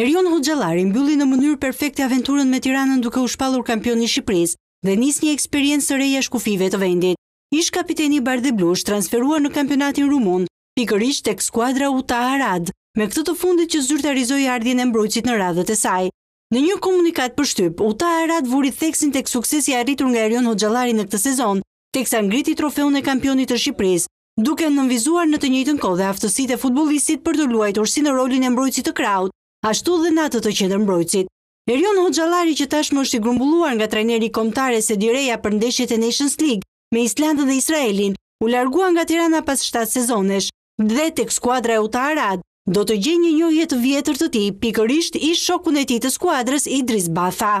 Erion Hoxhallari mbylli në mënyrë perfekte aventurën me Tiranën duke u shpallur kampion i Shqipërisë dhe nis një eksperiencë të re jashtë kufijve të vendit. Ish-kapiteni bardheblu është transferuar në kampionatin rumun, pikërisht tek skuadra Uta Arad, me këtë të fundit që zyrtarizoi ardhjen e mbrojtësit në radhët e saj. Në një komunikatë për shtyp, Uta Arad vuri theksin tek suksesi i arritur nga Erion Hoxhallari në këtë sezon, teksa ngriti trofeun e kampionit të Shqipërisë, duke nënvizuar në të njëjtën kohë dhe aftësitë e futbollistit për të luajtur si në rolin e mbrojtësit të krahut, ashtu dhe në atë të qendërmbrojtësit. Erion Hoxhallari që tashmë është i grumbulluar nga trajneri i Kombëtares Edi Reja për ndeshjet e Nations League me Islandën dhe Izraelin, u largua nga Tirana pas shtatë sezonesh dhe tek skuadra e Uta Arad, do të gjejë një njohje të vjetër të tij, pikërisht ish-shokun e tij të skuadrës Idris Batha.